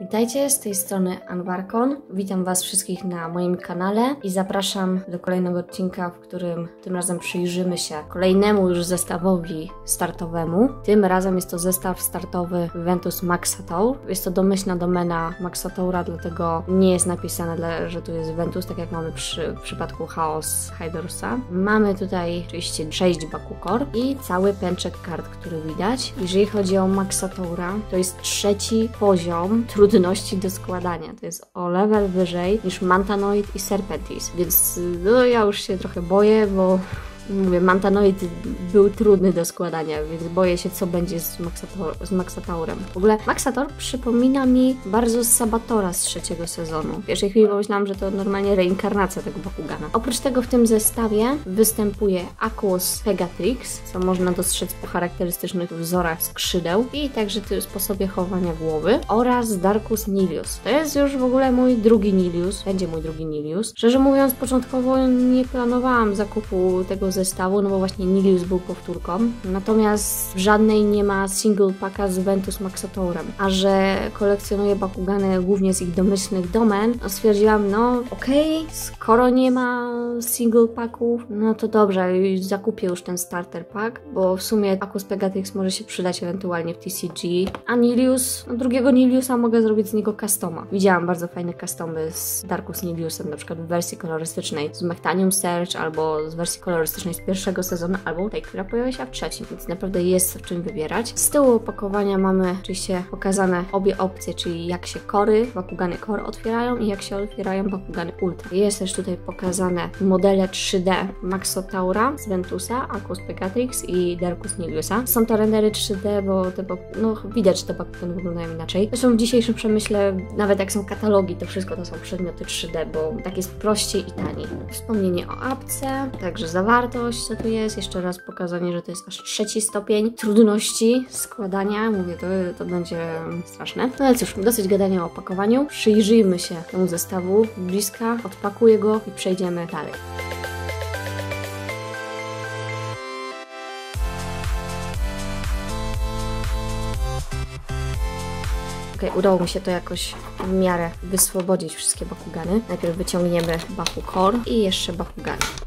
Witajcie, z tej strony Anwarkon. Witam Was wszystkich na moim kanale i zapraszam do kolejnego odcinka, w którym tym razem przyjrzymy się kolejnemu już zestawowi startowemu. Tym razem jest to zestaw startowy Ventus Maxatour. Jest to domyślna domena Maxatoura, dlatego nie jest napisane, że tu jest Ventus, tak jak mamy przy w przypadku Chaos Hydorsa. Mamy tutaj oczywiście 6 Bakukor i cały pęczek kart, który widać. Jeżeli chodzi o Maxatoura, to jest trzeci poziom trudności do składania. To jest o level wyżej niż Mantanoid i Serpentis, więc no, ja już się trochę boję, bo Mówię, Mantanoid był trudny do składania, więc boję się, co będzie z, Maxator z Maxataurem. W ogóle Maxator przypomina mi bardzo Sabatora z trzeciego sezonu. W pierwszej chwili pomyślałam, że to normalnie reinkarnacja tego Bakugana. Oprócz tego w tym zestawie występuje Aquos Pegatrix, co można dostrzec po charakterystycznych wzorach skrzydeł i także sposobie chowania głowy oraz Darkus Nilius. To jest już w ogóle mój drugi Nilius, będzie mój drugi Nilius. Szczerze mówiąc, początkowo nie planowałam zakupu tego zestawu, no bo właśnie Nilius był powtórką. Natomiast w żadnej nie ma single packa z Ventus Maxatourem. A że kolekcjonuję Bakugany głównie z ich domyślnych domen, no stwierdziłam, no okej, okay, skoro nie ma single packów, no to dobrze, zakupię już ten starter pack, bo w sumie Acus Pegatrix może się przydać ewentualnie w TCG. A Nilius, no drugiego Niliusa mogę zrobić z niego customa. Widziałam bardzo fajne customy z Darkus Niliusem, na przykład w wersji kolorystycznej z Mectanium Search albo z wersji kolorystycznej z pierwszego sezonu, albo tej, która pojawia się w trzecim, więc naprawdę jest w czym wybierać. Z tyłu opakowania mamy oczywiście pokazane obie opcje, czyli jak się kory, Bakugany Core otwierają i jak się otwierają Bakugany Ultra. Jest też tutaj pokazane modele 3D Maxotaura z Ventusa, Aquos Pegatrix i Darkus Niliusa. Są to rendery 3D, bo te, no, widać, że te Bakugany wyglądają inaczej. Zresztą w dzisiejszym przemyśle, nawet jak są katalogi, to wszystko to są przedmioty 3D, bo tak jest prościej i taniej. Wspomnienie o apce, także zawartość, wartość, co tu jest. Jeszcze raz pokazanie, że to jest aż trzeci stopień trudności składania. Mówię, to, to będzie straszne. No ale cóż, dosyć gadania o opakowaniu. Przyjrzyjmy się temu zestawu bliska, odpakuję go i przejdziemy dalej. Ok, udało mi się to jakoś w miarę wyswobodzić wszystkie Bakugany. Najpierw wyciągniemy Baku Core i jeszcze Bakugany.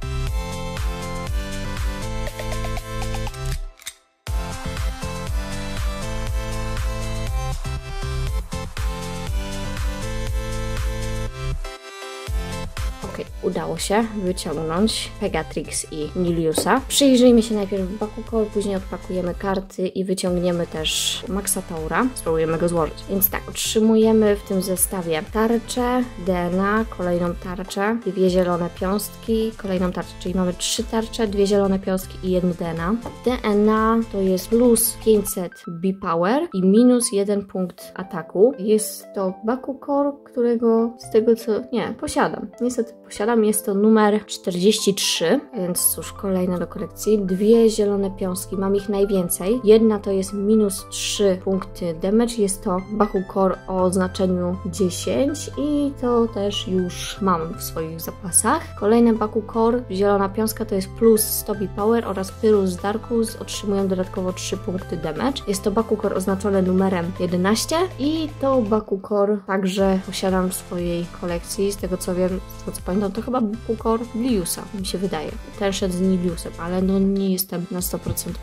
Się wyciągnąć Pegatrix i Niliusa. Przyjrzyjmy się najpierw Bakukol, później odpakujemy karty i wyciągniemy też Maxataura. Spróbujemy go złożyć. Więc tak, otrzymujemy w tym zestawie tarczę, DNA, kolejną tarczę, dwie zielone piąstki, kolejną tarczę, czyli mamy trzy tarcze, dwie zielone piąstki i jedno DNA. DNA to jest plus 500 B-Power i minus jeden punkt ataku. Jest to Bakukor, którego z tego co... nie, posiadam. Niestety posiadam jest to numer 43, więc cóż, kolejne do kolekcji. Dwie zielone piąski, mam ich najwięcej. Jedna to jest minus 3 punkty damage, jest to Baku Core o oznaczeniu 10 i to też już mam w swoich zapasach. Kolejne Baku Core, zielona piąska to jest plus 100 power oraz Pyrus Darkus otrzymują dodatkowo 3 punkty damage. Jest to Baku Core oznaczone numerem 11 i to Baku Core także posiadam w swojej kolekcji, z tego co wiem, z tego co pamiętam, to chyba Bukor Liusa, mi się wydaje. Ten szedł z Niliusem, ale no nie jestem na 100%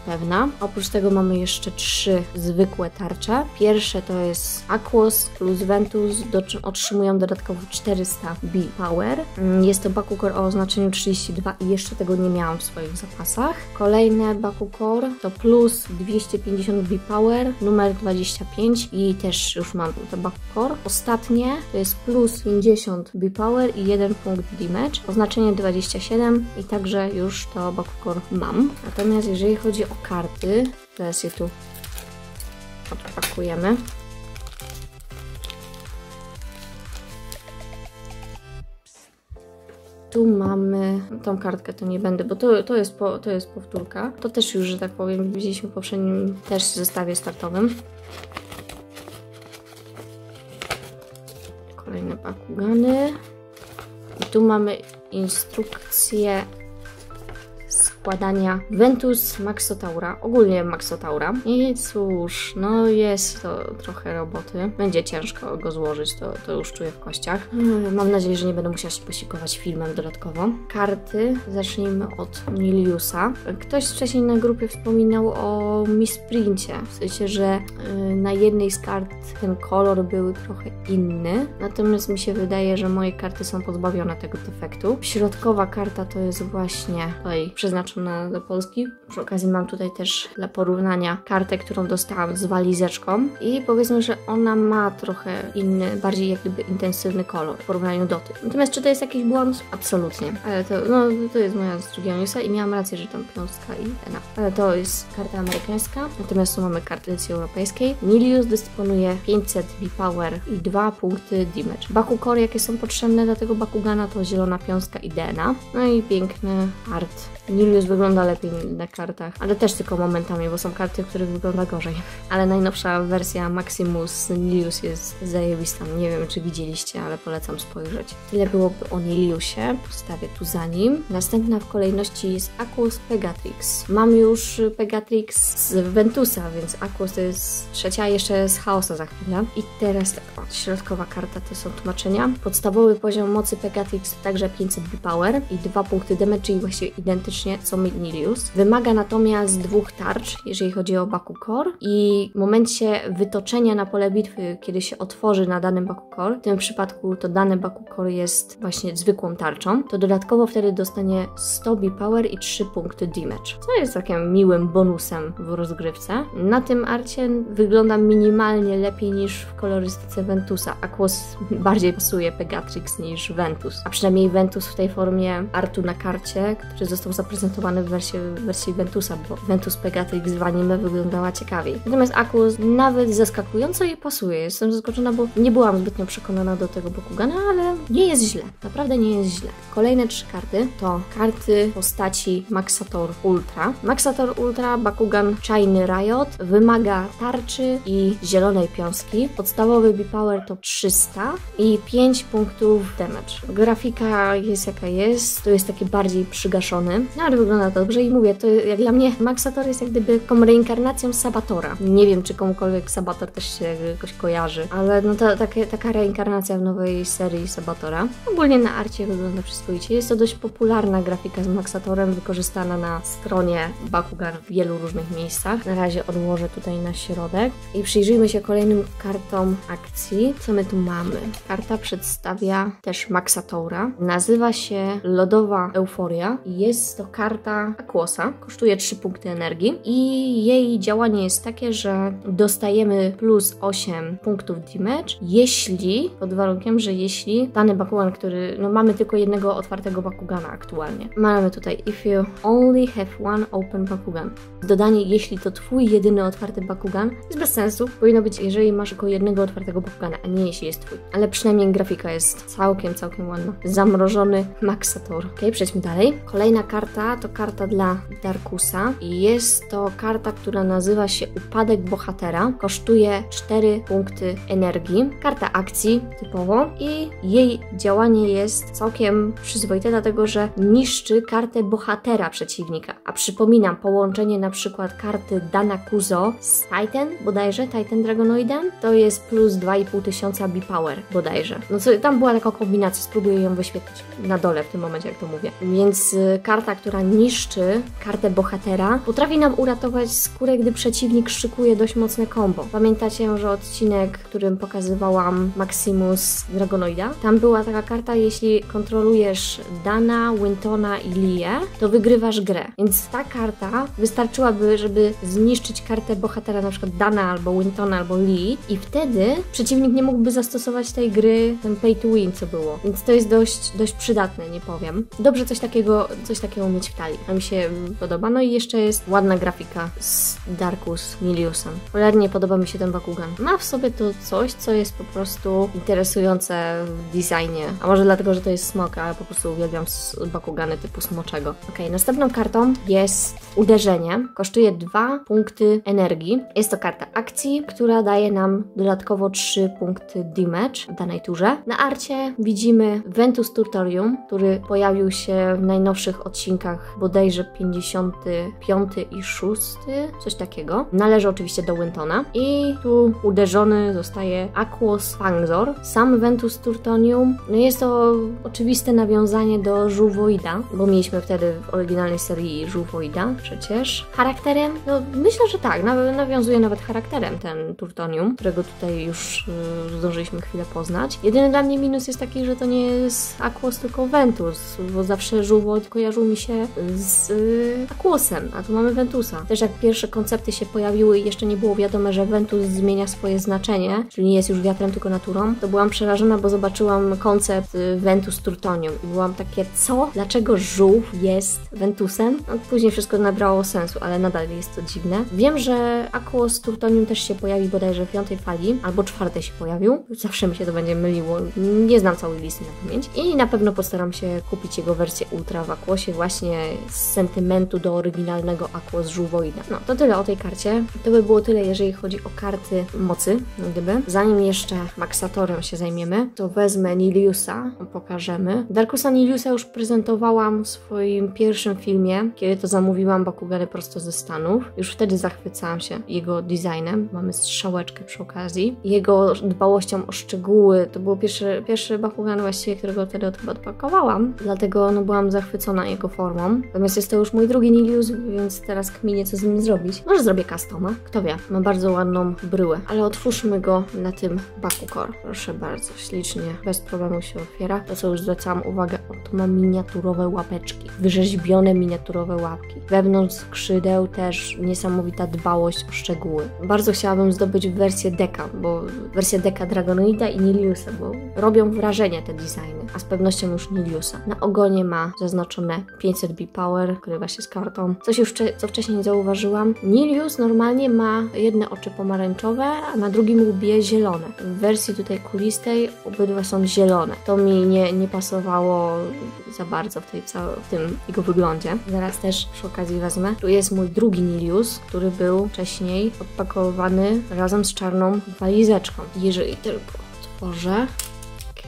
pewna. Oprócz tego mamy jeszcze trzy zwykłe tarcze. Pierwsze to jest Aquos plus Ventus, do, otrzymują dodatkowo 400 B Power. Mm, jest to Bakukor o oznaczeniu 32 i jeszcze tego nie miałam w swoich zapasach. Kolejne Bakukor to plus 250 B Power, numer 25 i też już mam to Bakukor. Ostatnie to jest plus 50 B Power i 1 punkt damage oznaczenie 27 i także już to Bakugor mam. Natomiast jeżeli chodzi o karty, teraz je tu odpakujemy. Tu mamy tą kartkę, to nie będę, bo to, to, jest, po, to jest powtórka. To też już, że tak powiem, widzieliśmy w poprzednim też zestawie startowym. Kolejne bakugany. Tu mamy instrukcję z wkładania Ventus Maxotaura, ogólnie Maxotaura. I cóż, no jest to trochę roboty. Będzie ciężko go złożyć, to, to już czuję w kościach. Mm, Mam nadzieję, że nie będę musiała się posikować filmem dodatkowo. Karty, zacznijmy od Niliusa. Ktoś wcześniej na grupie wspominał o misprincie, w sensie, że y, na jednej z kart ten kolor był trochę inny, natomiast mi się wydaje, że moje karty są pozbawione tego defektu. Środkowa karta to jest właśnie tutaj przeznaczona do Polski. Przy okazji mam tutaj też dla porównania kartę, którą dostałam z walizeczką i powiedzmy, że ona ma trochę inny, bardziej jak gdyby intensywny kolor w porównaniu do tych. Natomiast czy to jest jakiś błąd? Absolutnie. Ale to, no, to jest moja z drugiego newsa i miałam rację, że tam piąstka i ena. Ale to jest karta amerykańska, natomiast tu mamy kartę edycji europejskiej. Nilius dysponuje 500 B-Power i 2 punkty damage. Bakukory, jakie są potrzebne dla tego Bakugana, to zielona piąstka i DNA. No i piękny art. Nilius wygląda lepiej na kartach, ale też tylko momentami, bo są karty, w których wygląda gorzej. Ale najnowsza wersja Maximus Nilius jest zajebista. Nie wiem, czy widzieliście, ale polecam spojrzeć. Tyle byłoby o Niliusie. Postawię tu za nim. Następna w kolejności jest Aquos Pegatrix. Mam już Pegatrix z Ventusa, więc Aquos to jest trzecia, jeszcze z Chaosa za chwilę. I teraz tak, o, środkowa karta to są tłumaczenia. Podstawowy poziom mocy Pegatrix to także 500 B-Power i 2 punkty damage, czyli właściwie identycznie co Nilius. Wymaga natomiast dwóch tarcz, jeżeli chodzi o Bakukor i w momencie wytoczenia na pole bitwy, kiedy się otworzy na danym Bakukor, w tym przypadku to dany Bakukor jest właśnie zwykłą tarczą, to dodatkowo wtedy dostanie 100 B-Power i 3 punkty damage, co jest takim miłym bonusem w rozgrywce. Na tym arcie wygląda minimalnie lepiej niż w kolorystyce Ventusa. Aquos bardziej pasuje Pegatrix niż Ventus, a przynajmniej Ventus w tej formie artu na karcie, który został zaprezentowany w wersji, w wersji Ventusa, bo Ventus Pegatrix w anime wyglądała ciekawiej. Natomiast Aquos nawet zaskakująco jej pasuje. Jestem zaskoczona, bo nie byłam zbytnio przekonana do tego Bakugana, ale nie jest źle. Naprawdę nie jest źle. Kolejne trzy karty to karty postaci Maxator Ultra. Maxator Ultra, Bakugan Shiny Riot wymaga tarczy i zielonej piąski. Podstawowy B-Power to 300 i 5 punktów damage. Grafika jest jaka jest, to jest taki bardziej przygaszony, no ale wygląda dobrze i mówię, to jak dla mnie Maxator jest jak gdyby taką reinkarnacją Sabatora. Nie wiem, czy komukolwiek Sabator też się jakoś kojarzy, ale no to takie, taka reinkarnacja w nowej serii Sabatora. Ogólnie na arcie wygląda przyzwoicie. Jest to dość popularna grafika z Maxatorem, wykorzystana na stronie Bakugan w wielu różnych miejscach. Na razie odłożę tutaj na środek i przyjrzyjmy się kolejnym kartom akcji. Co my tu mamy? Karta przedstawia też Maxatora. Nazywa się Lodowa Euforia jest to karta Aquosa. Kosztuje 3 punkty energii i jej działanie jest takie, że dostajemy plus 8 punktów damage, jeśli, pod warunkiem, że jeśli dany Bakugan, który, no mamy tylko jednego otwartego Bakugana aktualnie. Mamy tutaj if you only have one open Bakugan. Dodanie jeśli to twój jedyny otwarty Bakugan jest bez sensu. Powinno być, jeżeli masz tylko jednego otwartego Bakugana, a nie jeśli jest twój. Ale przynajmniej grafika jest całkiem, całkiem ładna. Zamrożony Maxator. Ok, przejdźmy dalej. Kolejna karta to karta dla Darkusa jest to karta, która nazywa się Upadek Bohatera. Kosztuje 4 punkty energii. Karta akcji typowo i jej działanie jest całkiem przyzwoite, dlatego że niszczy kartę bohatera przeciwnika. A przypominam, połączenie na przykład karty Dana Kuzo z Titan, bodajże, Titan Dragonoidem, to jest plus 2,5 tysiąca B-Power, bodajże. No co, tam była taka kombinacja, spróbuję ją wyświetlić na dole w tym momencie, jak to mówię. Więc y, karta, która niszczy kartę bohatera, potrafi nam uratować skórę, gdy przeciwnik szykuje dość mocne combo. Pamiętacie, że odcinek, którym pokazywałam Maximus Dragonoida, tam była taka karta, jeśli kontrolujesz Dana, Wintona i Lię, to wygrywasz grę. Więc ta karta wystarczyłaby, żeby zniszczyć kartę bohatera, przykład Dana albo Wintona albo Lee i wtedy przeciwnik nie mógłby zastosować tej gry, ten pay to win, co było. Więc to jest dość, dość przydatne, nie powiem. Dobrze coś takiego, coś takiego mieć w talii. A mi się podoba. No i jeszcze jest ładna grafika z Darkus Niliusem. Cholernie podoba mi się ten Bakugan. Ma w sobie to coś, co jest po prostu interesujące w designie. A może dlatego, że to jest smok, ale po prostu uwielbiam Bakugany typu smoczego. Ok, następną kartą jest uderzenie. Kosztuje 2 punkty energii. Jest to karta akcji, która daje nam dodatkowo 3 punkty damage w danej turze. Na arcie widzimy Ventus Tutorium, który pojawił się w najnowszych odcinkach bodajże 55 i 6, coś takiego. Należy oczywiście do Wintona i tu uderzony zostaje Aquos Fangzor. Sam Ventus Turtonium, no jest to oczywiste nawiązanie do Żółwoida, bo mieliśmy wtedy w oryginalnej serii Żółwoida przecież. Charakterem? No myślę, że tak, nawiązuje nawet charakterem ten Turtonium, którego tutaj już yy, zdążyliśmy chwilę poznać. Jedyny dla mnie minus jest taki, że to nie jest Aquos, tylko Ventus, bo zawsze Żółwoid kojarzył mi się z yy, Aquosem, a tu mamy Ventusa. Też jak pierwsze koncepty się pojawiły i jeszcze nie było wiadome, że Ventus zmienia swoje znaczenie, czyli nie jest już wiatrem, tylko naturą, to byłam przerażona, bo zobaczyłam koncept y, Ventus Turtonium i byłam takie, co? Dlaczego żółw jest Ventusem? No, później wszystko nabrało sensu, ale nadal jest to dziwne. Wiem, że Aquos Turtonium też się pojawi bodajże w piątej fali, albo czwartej się pojawił. Zawsze mi się to będzie myliło. Nie znam całej listy na pamięć. I na pewno postaram się kupić jego wersję Ultra w Aquosie właśnie z sentymentu do oryginalnego Aquos Żółwoida. No, to tyle o tej karcie. To by było tyle, jeżeli chodzi o karty mocy, gdyby. Zanim jeszcze Maxatorem się zajmiemy, to wezmę Niliusa, pokażemy. Darkusa Niliusa już prezentowałam w swoim pierwszym filmie, kiedy to zamówiłam Bakugany prosto ze Stanów. Już wtedy zachwycałam się jego designem. Mamy strzałeczkę przy okazji. Jego dbałością o szczegóły. To był pierwszy, pierwszy Bakugan właściwie, którego wtedy chyba odpakowałam. Dlatego no, byłam zachwycona jego formą. Natomiast jest to już mój drugi Nilius, więc teraz kminię co z nim zrobić. Może zrobię customa, kto wie. Ma bardzo ładną bryłę. Ale otwórzmy go na tym Bakukor. Proszę bardzo, ślicznie, bez problemu się otwiera. To co już zwracałam uwagę, to ma miniaturowe łapeczki. Wyrzeźbione miniaturowe łapki. Wewnątrz skrzydeł też niesamowita dbałość o szczegóły. Bardzo chciałabym zdobyć wersję deka, bo wersja deka Dragonoida i Niliusa, bo robią wrażenie te designy, a z pewnością już Niliusa. Na ogonie ma zaznaczone 500 B-Power, krywa się z kartą. Coś już co wcześniej zauważyłam. Nilius normalnie ma jedne oczy pomarańczowe, a na drugim łbie zielone. W wersji tutaj kulistej obydwa są zielone. To mi nie, nie pasowało za bardzo w, tej, w tym jego wyglądzie. Zaraz też przy okazji wezmę. Tu jest mój drugi Nilius, który był wcześniej odpakowany razem z czarną walizeczką. Jeżeli tylko otworzę,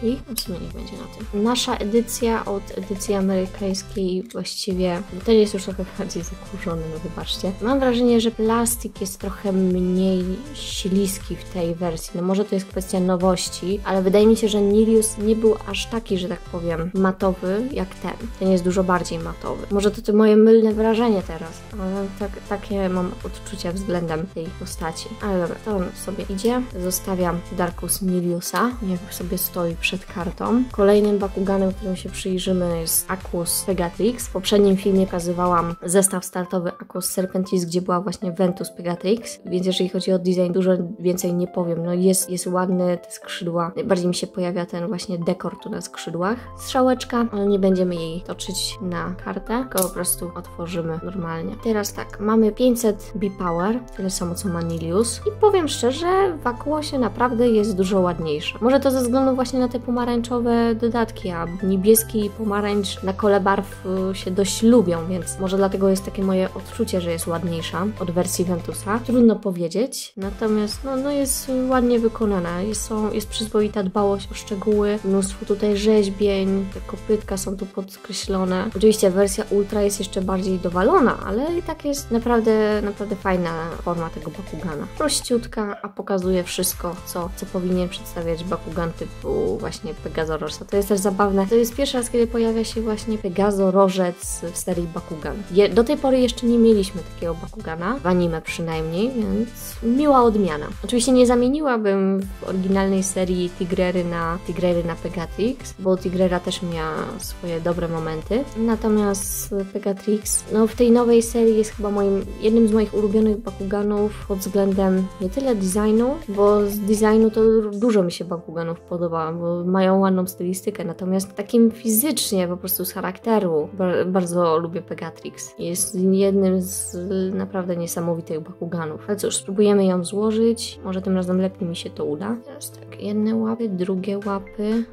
i w sumie niech będzie na tym. Nasza edycja od edycji amerykańskiej właściwie, ten jest już trochę bardziej zakurzony, no wybaczcie. Mam wrażenie, że plastik jest trochę mniej śliski w tej wersji. No może to jest kwestia nowości, ale wydaje mi się, że Nilius nie był aż taki, że tak powiem, matowy jak ten. Ten jest dużo bardziej matowy. Może to, to moje mylne wrażenie teraz, ale tak, takie mam odczucia względem tej postaci. Ale dobra, to on sobie idzie. Zostawiam Darkus Niliusa, niech sobie stoi przy przed kartą. Kolejnym Bakuganem, którym się przyjrzymy jest Aquos Pegatrix. W poprzednim filmie pokazywałam zestaw startowy Aquos Serpentis, gdzie była właśnie Ventus Pegatrix, więc jeżeli chodzi o design, dużo więcej nie powiem. No jest, jest ładny, te skrzydła. Najbardziej mi się pojawia ten właśnie dekor tu na skrzydłach. Strzałeczka, ale nie będziemy jej toczyć na kartę, tylko po prostu otworzymy normalnie. Teraz tak, mamy 500 B-Power, tyle samo co Manilius i powiem szczerze, w Aquosie naprawdę jest dużo ładniejsza. Może to ze względu właśnie na te te pomarańczowe dodatki, a niebieski i pomarańcz na kole barw y, się dość lubią, więc może dlatego jest takie moje odczucie, że jest ładniejsza od wersji Ventusa. Trudno powiedzieć, natomiast no, no jest ładnie wykonana, jest, są, jest przyzwoita dbałość o szczegóły, mnóstwo tutaj rzeźbień, te kopytka są tu podkreślone. Oczywiście wersja Ultra jest jeszcze bardziej dowalona, ale i tak jest naprawdę, naprawdę fajna forma tego Bakugana. Prościutka, a pokazuje wszystko, co, co powinien przedstawiać Bakugan typu właśnie Pegazorosa. To jest też zabawne. To jest pierwszy raz, kiedy pojawia się właśnie Pegazorożec w serii Bakugan. Je, do tej pory jeszcze nie mieliśmy takiego Bakugana, w anime przynajmniej, więc miła odmiana. Oczywiście nie zamieniłabym w oryginalnej serii Tigrery na Tigrery na Pegatrix, bo Tigrera też miała swoje dobre momenty. Natomiast Pegatrix, no w tej nowej serii jest chyba moim, jednym z moich ulubionych Bakuganów pod względem nie tyle designu, bo z designu to dużo mi się Bakuganów podoba, bo mają ładną stylistykę, natomiast takim fizycznie, po prostu z charakteru, bardzo lubię Pegatrix. Jest jednym z naprawdę niesamowitych Bakuganów. Ale cóż, spróbujemy ją złożyć, może tym razem lepiej mi się to uda. Teraz tak, jedne łapy, drugie łapy,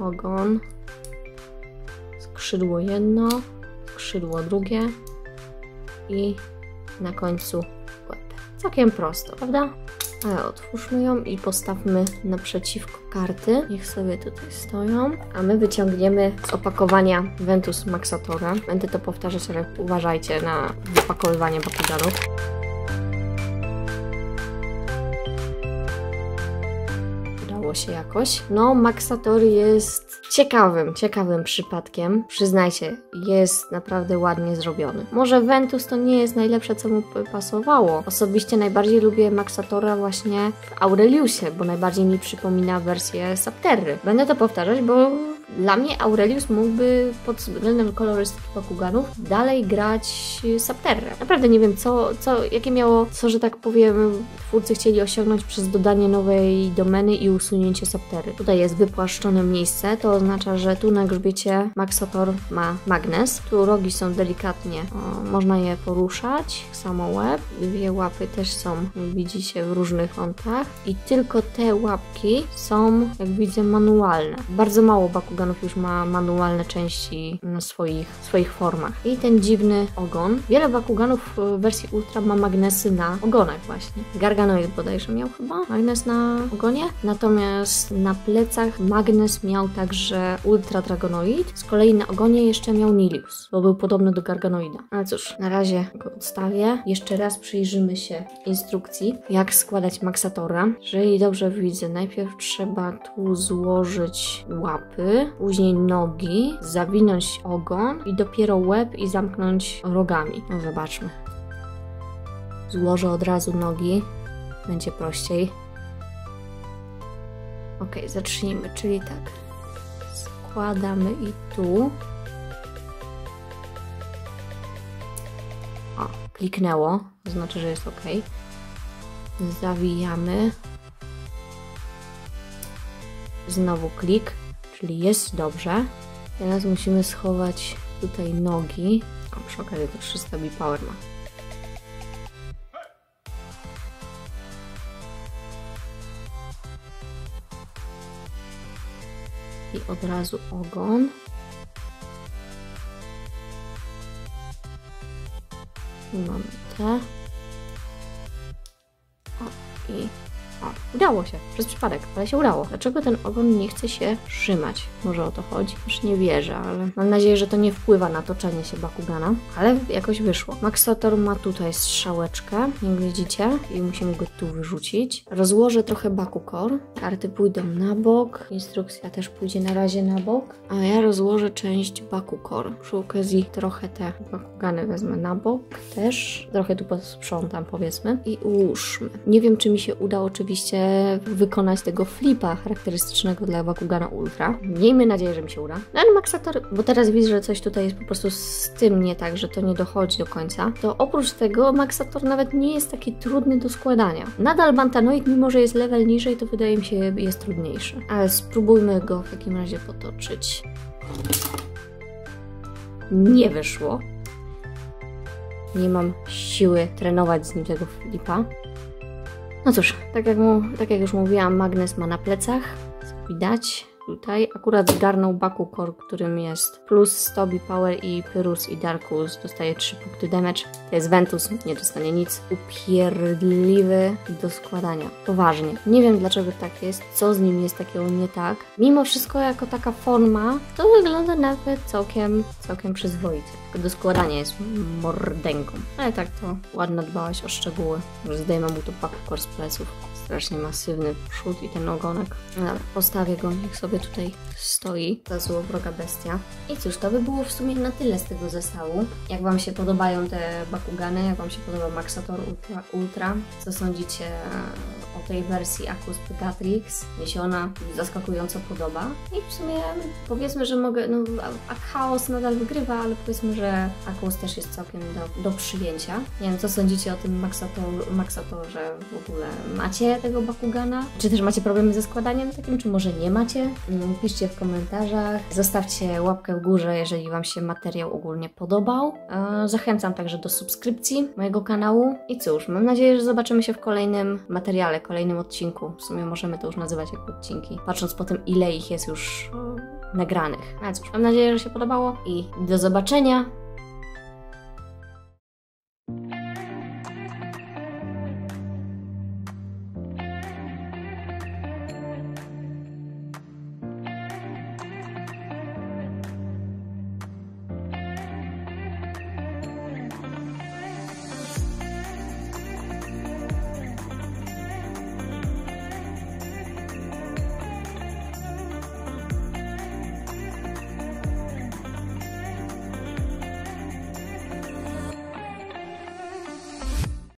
ogon, skrzydło jedno, skrzydło drugie i na końcu łeb. Całkiem prosto, prawda? Ale otwórzmy ją i postawmy naprzeciwko karty. Niech sobie tutaj stoją. A my wyciągniemy z opakowania Ventus Maxatora. Będę to powtarzać, ale uważajcie na wypakowywanie bakuganów. Się jakoś. No, Maxator jest ciekawym, ciekawym przypadkiem. Przyznajcie, jest naprawdę ładnie zrobiony. Może Ventus to nie jest najlepsze, co mu pasowało. Osobiście najbardziej lubię Maxatora właśnie w Aureliusie, bo najbardziej mi przypomina wersję Sapterry. Będę to powtarzać, bo dla mnie Aurelius mógłby pod względem kolorystyki Bakuganów dalej grać Sapterrę. Naprawdę nie wiem, co, co, jakie miało, co, że tak powiem, twórcy chcieli osiągnąć przez dodanie nowej domeny i usunięcie Saptery. Tutaj jest wypłaszczone miejsce, to oznacza, że tu na grzbiecie Maxator ma magnes. Tu rogi są delikatnie, o, można je poruszać, samo łeb. Dwie łapy też są, widzicie, w różnych kątach. I tylko te łapki są, jak widzę, manualne. Bardzo mało Bakuganów już ma manualne części na swoich, swoich formach. I ten dziwny ogon. Wiele Bakuganów w wersji Ultra ma magnesy na ogonach właśnie. Garganoid bodajże miał chyba magnes na ogonie. Natomiast na plecach magnes miał także Ultra Dragonoid. Z kolei na ogonie jeszcze miał Nilius, bo był podobny do Garganoida. Ale cóż, na razie go odstawię. Jeszcze raz przyjrzymy się instrukcji, jak składać Maxatora. Jeżeli dobrze widzę, najpierw trzeba tu złożyć łapy, później nogi, zawinąć ogon i dopiero łeb i zamknąć rogami. No zobaczmy. Złożę od razu nogi, będzie prościej. Ok, zacznijmy, czyli tak. Składamy i tu. O, kliknęło, to znaczy, że jest ok. Zawijamy. Znowu klik, czyli jest dobrze. Teraz musimy schować tutaj nogi. O, przy okazji to 300 power ma. I od razu ogon. I mamy te. O, i o, udało się, przez przypadek, ale się udało. Dlaczego ten ogon nie chce się trzymać? Może o to chodzi? Już nie wierzę, ale mam nadzieję, że to nie wpływa na toczenie się Bakugana, ale jakoś wyszło. Maxator ma tutaj strzałeczkę, jak widzicie, i musimy go tu wyrzucić. Rozłożę trochę Bakukor, karty pójdą na bok, instrukcja też pójdzie na razie na bok, a ja rozłożę część Bakukor. Przy okazji trochę te Bakugany wezmę na bok też, trochę tu posprzątam powiedzmy i ułóżmy. Nie wiem, czy mi się uda oczywiście wykonać tego flipa charakterystycznego dla Bakugana Ultra. Miejmy nadzieję, że mi się uda. No ale Maxator, bo teraz widzę, że coś tutaj jest po prostu z tym nie tak, że to nie dochodzi do końca, to oprócz tego Maxator nawet nie jest taki trudny do składania. Nadal Bantanoid, mimo że jest level niżej, to wydaje mi się jest trudniejszy. Ale spróbujmy go w takim razie potoczyć. Nie wyszło. Nie mam siły trenować z nim tego flipa. No cóż, tak jak, mu, tak jak już mówiłam, magnes ma na plecach, widać. Tutaj akurat zgarnął Bakukor, którym jest plus 100 Power i Pyrrhus i Darkus dostaje 3 punkty damage. To jest Ventus, nie dostanie nic. Upierdliwy do składania. Poważnie. Nie wiem dlaczego tak jest, co z nim jest takiego nie tak. Mimo wszystko jako taka forma, to wygląda nawet całkiem, całkiem przyzwoicie. Tylko do składania jest mordęką. Ale tak to ładno dbałaś o szczegóły. Zdejmę mu to Bakukor z pleców strasznie masywny przód i ten ogonek. No dobra, postawię go, niech sobie tutaj stoi, ta złowroga bestia. I cóż, to by było w sumie na tyle z tego zestawu. Jak Wam się podobają te Bakugany, jak Wam się podoba Maxator Ultra, Ultra co sądzicie o tej wersji Acus Pegatrix? Mi się ona zaskakująco podoba. I w sumie powiedzmy, że mogę, no a Chaos nadal wygrywa, ale powiedzmy, że Acus też jest całkiem do, do przyjęcia. Nie wiem, co sądzicie o tym Maxator, Maxatorze w ogóle? Macie tego Bakugana? Czy też macie problemy ze składaniem takim, czy może nie macie? Mm, Piszcie w komentarzach. Zostawcie łapkę w górze, jeżeli Wam się materiał ogólnie podobał. E, Zachęcam także do subskrypcji mojego kanału. I cóż, mam nadzieję, że zobaczymy się w kolejnym materiale, kolejnym odcinku. W sumie możemy to już nazywać jako odcinki, patrząc po tym, ile ich jest już e, nagranych. A cóż, mam nadzieję, że się podobało i do zobaczenia